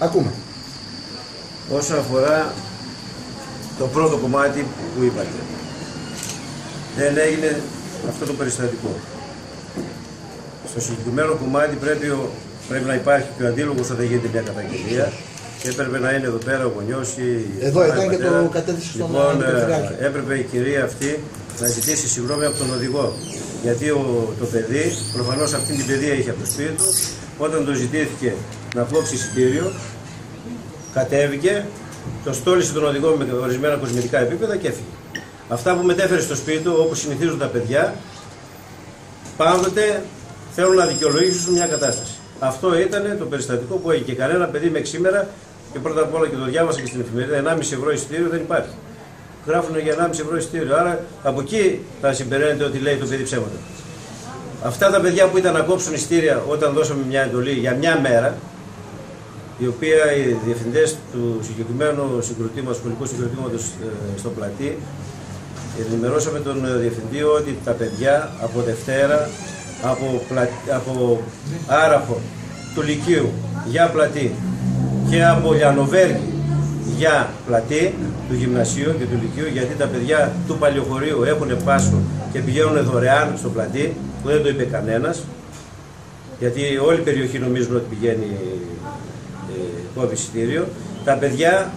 Ακούμε. Όσον αφορά το πρώτο κομμάτι που είπατε. Δεν έγινε αυτό το περιστατικό. Στο συγκεκριμένο κομμάτι πρέπει, ο, πρέπει να υπάρχει και ο αντίλογος όταν γίνεται μια καταγγελία και έπρεπε να είναι εδώ πέρα ο γονιός ή Εδώ η ήταν και πατέρα. το κατέθεσε στον Λοιπόν, Αντιπεριφερειάρχη. ε, έπρεπε η κυρία αυτή να ζητήσει συγγνώμη από τον οδηγό. Γιατί ο, το παιδί, προφανώς αυτή την παιδεία είχε από το σπίτι του, όταν το ζητήθηκε να κόψει εισιτήριο, κατέβηκε, το στόλισε τον οδηγό με ορισμένα κοσμητικά επίπεδα και έφυγε. Αυτά που μετέφερε στο σπίτι του, όπως συνηθίζουν τα παιδιά, πάντοτε θέλουν να δικαιολογήσουν μια κατάσταση. Αυτό ήταν το περιστατικό που έγινε. Και κανένα παιδί μέχρι σήμερα, και πρώτα απ' όλα και το διάβασα και στην εφημερίδα, 1,5 ευρώ εισιτήριο δεν υπάρχει. Γράφουν για 1,5 ευρώ εισιτήριο. Άρα από εκεί θα συμπεραίνεται ότι λέει το παιδί ψέματα. Αυτά τα παιδιά που ήταν να κόψουν εισιτήρια όταν δώσαμε μια εντολή για μια μέρα, η οποία οι διευθυντές του συγκεκριμένου συγκροτήματος, σχολικού συγκροτήματος στο πλατή, ενημερώσαμε τον ε, διευθυντή ότι τα παιδιά από Δευτέρα, από, πλα... από Άραχο του Λυκείου για πλατή και από Λιανοβέργη για πλατή του γυμνασίου και του Λυκείου, γιατί τα παιδιά του Παλιοχωρίου έχουν πάσχο και πηγαίνουν δωρεάν στο πλατή, που δεν το είπε κανένας, γιατί όλη η περιοχή νομίζουν ότι πηγαίνει ε, κόβει εισιτήριο. Τα παιδιά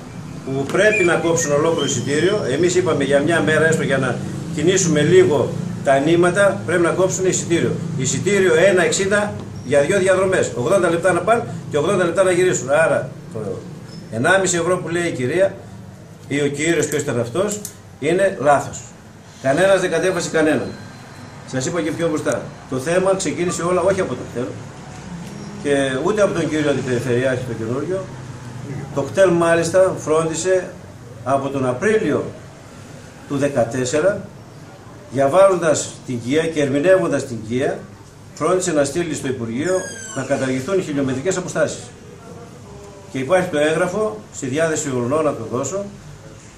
που πρέπει να κόψουν ολόκληρο εισιτήριο, εμείς είπαμε για μια μέρα έστω για να κινήσουμε λίγο τα νήματα, πρέπει να κόψουν εισιτήριο. Εισιτήριο 1,60 για δύο διαδρομές. 80 λεπτά να πάνε και 80 λεπτά να γυρίσουν. Άρα το 1,5 ευρώ που λέει η κυρία ή ο κύριος ποιος ήταν αυτός είναι λάθος. Κανένας δεν κατέβασε κανέναν. Σας είπα και πιο μπροστά. Το θέμα ξεκίνησε όλα όχι από το κτέλ και ούτε από τον κύριο Αντιπεριφερειάρχη το καινούριο. Το κτέλ μάλιστα φρόντισε από τον Απρίλιο του 2014 διαβάζοντας την ΚΙΑ και ερμηνεύοντας την ΚΙΑ φρόντισε να στείλει στο Υπουργείο να καταργηθούν οι χιλιομετρικές αποστάσεις. Και υπάρχει το έγγραφο στη διάθεση ουρνών να το δώσω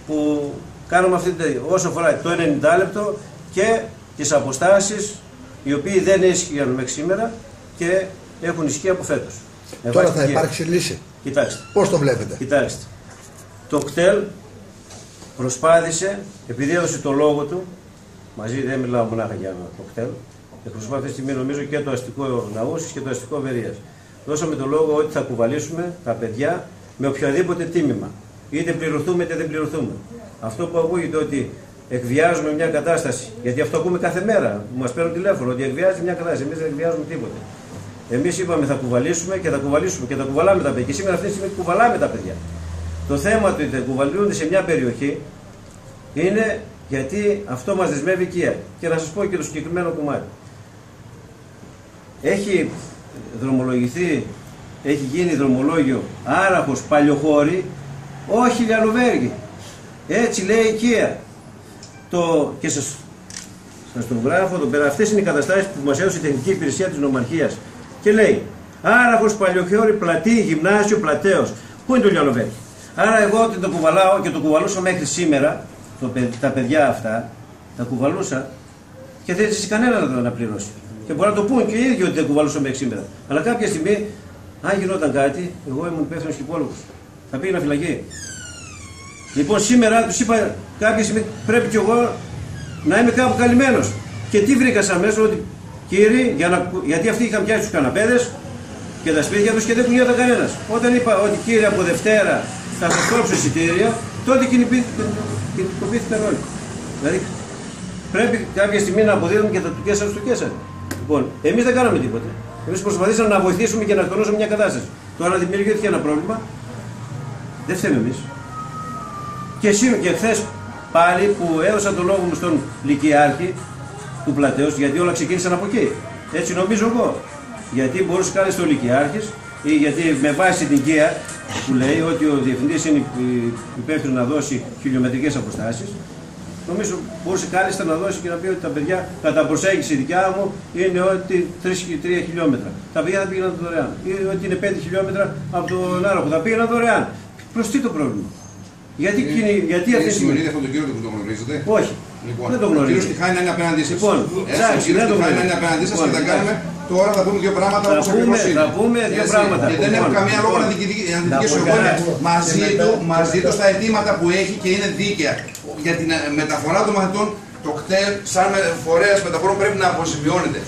που κάνουμε αυτή την όσο αφορά το 90 λεπτό και τις αποστάσεις οι οποίοι δεν ίσχυαν μέχρι σήμερα και έχουν ισχύει από φέτος. Με Τώρα βάση θα την ΚΙΑ. υπάρξει λύση. Κοιτάξτε. Πώς το βλέπετε; Κοιτάξτε. Το κτέλ προσπάθησε, επειδή έδωσε το λόγο του, μαζί δεν μιλάω μονάχα για το κτέλ, εκπροσωπώ αυτή τη στιγμή νομίζω και το αστικό Ναούσης και το αστικό Βερίας. Δώσαμε το λόγο ότι θα κουβαλήσουμε τα παιδιά με οποιοδήποτε τίμημα. Είτε πληρωθούμε είτε δεν πληρωθούμε. Αυτό που ακούγεται ότι εκβιάζουμε μια κατάσταση, γιατί αυτό ακούμε κάθε μέρα, που μας παίρνουν τηλέφωνο, ότι εκβιάζει μια κατάσταση. Εμείς δεν εκβιάζουμε τίποτε. Εμείς είπαμε θα κουβαλήσουμε και θα κουβαλήσουμε και θα κουβαλάμε τα παιδιά. Και σήμερα αυτή τη στιγμή κουβαλάμε τα παιδιά. Το θέμα του ότι κουβαλούνται σε μια περιοχή είναι γιατί αυτό μας δεσμεύει οικία. Και να σας πω και το συγκεκριμένο κομμάτι. Έχει δρομολογηθεί, έχει γίνει δρομολόγιο Άραχος Παλιοχώρη, όχι Λιανοβέργη. Έτσι λέει η οικία. Το, και σας, σας το γράφω εδώ πέρα. Αυτές είναι οι καταστάσεις που μας έδωσε η τεχνική υπηρεσία της νομαρχίας. Και λέει, Άραχος Παλιοχώρη, πλατή, γυμνάσιο, πλατέος. Πού είναι το Λιανοβέργη. Άρα εγώ ότι το κουβαλάω και το κουβαλούσα μέχρι σήμερα, το, παι- τα παιδιά αυτά, τα κουβαλούσα και δεν ζήσει κανένα να, το- να πληρώσει. Και μπορεί να το πούν και οι ίδιοι ότι δεν κουβαλούσα μέχρι σήμερα. Αλλά κάποια στιγμή, αν γινόταν κάτι, εγώ ήμουν υπεύθυνος και υπόλογος. Θα πήγαινα φυλακή. Λοιπόν, σήμερα τους είπα κάποια στιγμή πρέπει κι εγώ να είμαι κάπου καλυμμένος. Και τι βρήκα σαν μέσο, ότι κύριοι, για να, γιατί αυτοί είχαν πιάσει τους καναπέδες και τα σπίτια τους και δεν κουνιόταν κανένας. Όταν είπα ότι κύριε από Δευτέρα θα σας κόψω εισιτήρια, τότε κινητοποιήθηκαν κινητοποιήθηκαν όλοι. Δηλαδή πρέπει κάποια στιγμή να αποδίδουμε και τα του Κέσσαρ στο Κέσσαρ. Λοιπόν, εμείς δεν κάναμε τίποτα. Εμείς προσπαθήσαμε να βοηθήσουμε και να τονώσουμε μια κατάσταση. Τώρα δημιουργήθηκε ένα πρόβλημα. Δεν φταίμε εμείς. Και σήμερα και χθες πάλι που έδωσα το λόγο μου στον Λυκειάρχη του Πλατέως, γιατί όλα ξεκίνησαν από εκεί. Έτσι νομίζω εγώ. Γιατί μπορούσε να κάνεις στο Λυκειάρχης ή γιατί με βάση την ΚΙΑ που λέει ότι ο διευθυντής είναι υπεύθυνος να δώσει χιλιομετρικές αποστάσεις, νομίζω μπορούσε κάλλιστα να δώσεις και να πει ότι τα παιδιά κατά προσέγγιση δικιά μου είναι ότι 3, χιλιόμετρα. Τα παιδιά θα πήγαιναν δωρεάν. Ή ότι είναι 5 χιλιόμετρα από τον άλλο που θα πήγαιναν δωρεάν. Προς τι το πρόβλημα; Γιατί, Είναι- γιατί είναι αυτή τη στιγμή. Σιμεωνίδη αυτόν τον κύριο που τον γνωρίζετε; Όχι. Λοιπόν, δεν το Ο γνωρίζω. κύριο Τιχάη είναι απέναντί σας. Λοιπόν, εντάξει, ο κύριος δεν το Τιχάη γνωρίζω. είναι απέναντί σας Λοιπόν, και θα εντάξει. κάνουμε τώρα θα πούμε δύο πράγματα Θα όπω πούμε- ακριβώ είναι. θα πούμε δύο Έτσι. πράγματα. Και δεν έχω Λοιπόν, καμία λόγο να λοιπόν, διοικητικ- να να διοικήσω. πω Εγώ είμαι καλά. μαζί Και του, μετά- μαζί του στα αιτήματα που έχει και είναι δίκαια. Για την ε, μεταφορά των μαθητών, το κτέλ σαν φορέας μεταφορών πρέπει να αποζημιώνεται.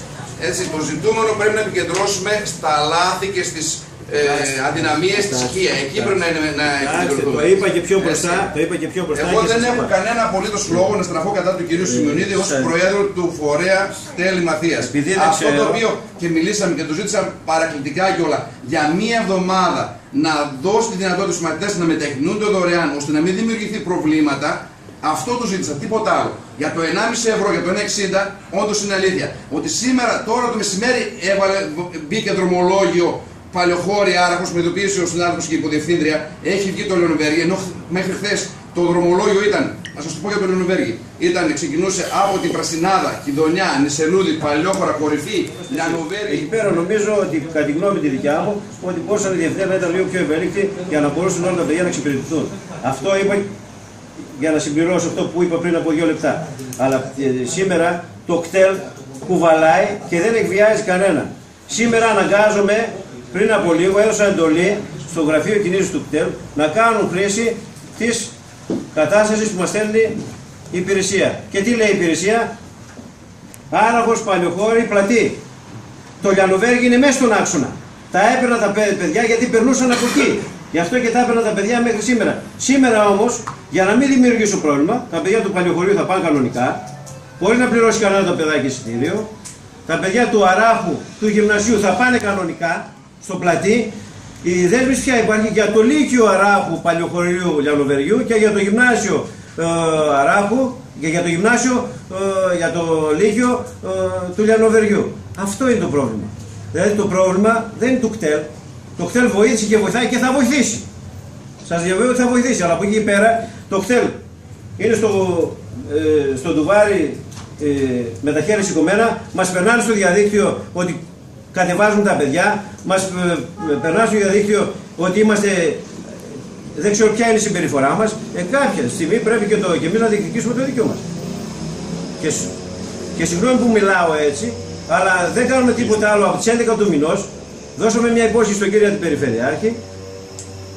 Έτσι, το ζητούμενο πρέπει να επικεντρώσουμε στα λάθη και στις ε, αδυναμίες της ΚΙΑ. Εκεί πρέπει να, είναι, να Εντάξει, επικεντρωθούμε. το είπα και πιο μπροστά. Έτσι. Το είπα και πιο μπροστά. Εγώ και δεν σας έχω είπα. κανένα απολύτως λόγο να στραφώ κατά του κυρίου Σιμεωνίδη ως ξέρετε. Προέδρου του Φορέα Τέλη Μαθίας. Επειδή δεν Αυτό το ξέρω- οποίο και μιλήσαμε και το ζήτησα παρακλητικά κιόλα για μία εβδομάδα να δώσει τη δυνατότητα στους μαθητές να μετακινούνται δωρεάν ώστε να μην δημιουργηθεί προβλήματα. Αυτό το ζήτησα, τίποτα άλλο. Για το 1,5 ευρώ, για το 1,60, όντως είναι αλήθεια. Ότι σήμερα, τώρα το μεσημέρι, έβαλε, μπήκε δρομολόγιο παλαιοχώρη άραχος με ειδοποίησε ο συνάδελφος και η υποδιευθύντρια. Έχει βγει το Λεωνοβέργη, ενώ χ- μέχρι χθες το δρομολόγιο ήταν, να σας το πω για το Λεωνοβέργη, ήταν, ξεκινούσε από την Πρασινάδα, Κιδονιά, Νησελούδη, Παλαιόχώρα, Κορυφή, Εκεί Λιανοβέργη. πέρα νομίζω ότι κατά τη γνώμη τη δικιά μου ότι μπορούσαν οι διευθυντέ να ήταν λίγο πιο ευέλικτοι για να μπορούσαν όλα τα παιδιά να εξυπηρετηθούν. Αυτό είπα για να συμπληρώσω αυτό που είπα πριν από δύο λεπτά. Αλλά ε, σήμερα το κτέλ κουβαλάει και δεν εκβιάζει κανένα. Σήμερα αναγκάζομαι πριν από λίγο έδωσα εντολή στο γραφείο κινήσεως του κτέλ να κάνουν χρήση της κατάστασης που μας στέλνει η υπηρεσία. Και τι λέει η υπηρεσία, Άραγος, Παλιοχώρη, Πλατή. Το Λιανοβέργη είναι μέσα στον άξονα. Τα έπαιρνα τα παι- παιδιά γιατί περνούσαν από εκεί. Γι' αυτό και τα έπαιρνα τα παιδιά μέχρι σήμερα. Σήμερα όμως, για να μην δημιουργήσω πρόβλημα, τα παιδιά του Παλιοχωρίου θα πάνε κανονικά, χωρί να πληρώσει κανένα το παιδάκι εισιτήριο. Τα παιδιά του Αράχου, του γυμνασίου θα πάνε κανονικά στο πλατή. Η δέσμη πια υπάρχει για το Λύκειο Αράχου Παλιοχωρίου Λιανοβεργιού και για το γυμνάσιο ε, Αράχου και για το γυμνάσιο, ε, για το Λύκειο ε, του Λιανοβεργιού. Αυτό είναι το πρόβλημα. Δηλαδή το πρόβλημα δεν είναι του κτέλ. Το κτέλ βοήθησε και βοηθάει και θα βοηθήσει. Σας διαβεβαιώ ότι θα βοηθήσει. Αλλά από εκεί πέρα το κτέλ είναι στο, ε, στο ντουβάρι ε, με τα χέρια σηκωμένα. Μας περνάνε στο διαδίκτυο ότι κατεβάζουν τα παιδιά. Μας ε, περνάνε στο διαδίκτυο ότι είμαστε. ε, Δεν ξέρω ποια είναι η συμπεριφορά μας. Ε, κάποια στιγμή πρέπει και, το, και εμείς να διεκδικήσουμε το δίκιο μας. Και, σ- και συγγνώμη που μιλάω έτσι, αλλά δεν κάνουμε τίποτα άλλο από τις 11 του μηνός. Δώσαμε μια υπόσχεση στον κύριο Αντιπεριφερειάρχη.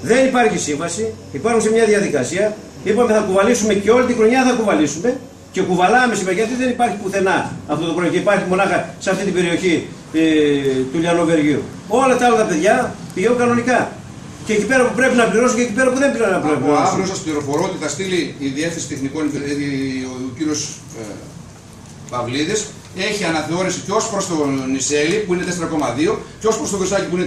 Δεν υπάρχει σύμβαση, υπάρχουν σε μια διαδικασία. Είπαμε θα κουβαλήσουμε και όλη την χρονιά θα κουβαλήσουμε και κουβαλάμε σήμερα γιατί δεν υπάρχει πουθενά αυτό το πρόβλημα και υπάρχει μονάχα σε αυτή την περιοχή ε, του Λιανοβεργίου. Όλα τα άλλα τα παιδιά πηγαίνουν κανονικά. Και εκεί πέρα που πρέπει να πληρώσουν και εκεί πέρα που δεν πρέπει να Από πληρώσουν. αύριο σα πληροφορώ ότι θα στείλει η Διεύθυνση Τεχνικών, ε, ο, ο κύριος ε, Παυλίδης, έχει αναθεώρηση και ως προς τον Νησέλη που είναι 4,2 και ως προς το Βεσάκι που είναι